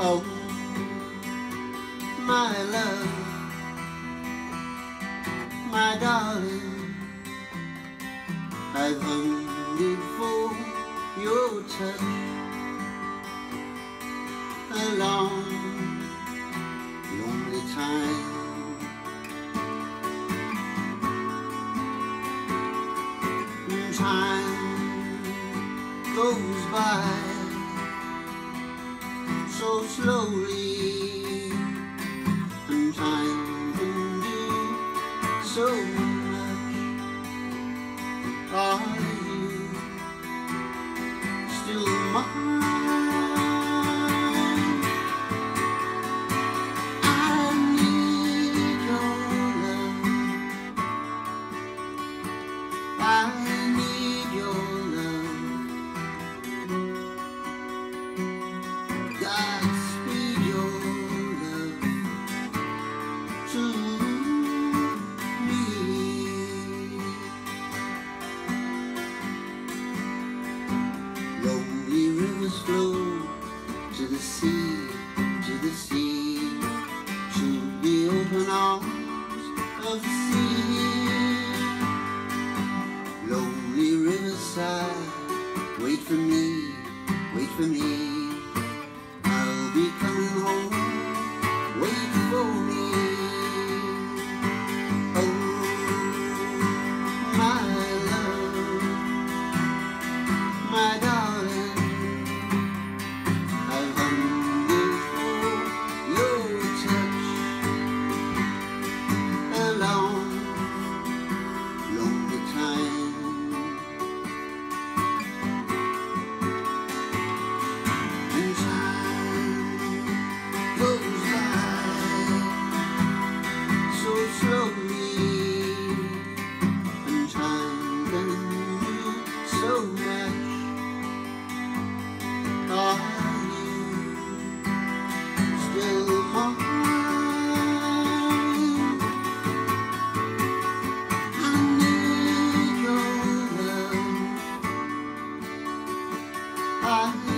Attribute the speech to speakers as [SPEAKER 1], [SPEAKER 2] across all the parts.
[SPEAKER 1] Oh, my love, my darling, I've hungered for your touch. A long, lonely time. Time goes by so slowly the sea, to the sea, to the open arms of the sea. Lonely riverside, wait for me, wait for me. So much. Are you still mine? I need your love. I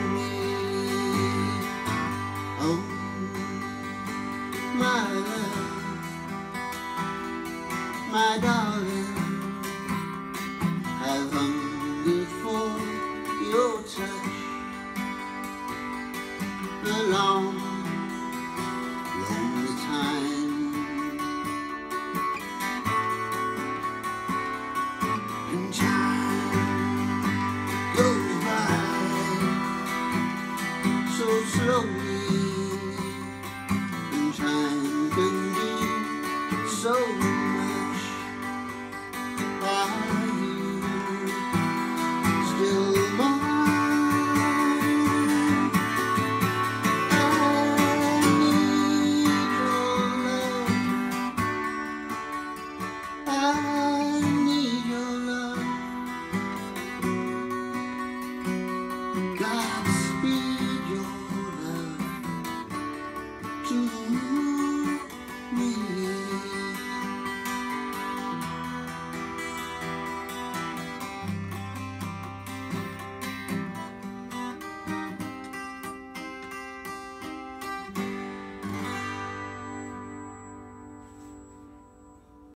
[SPEAKER 1] so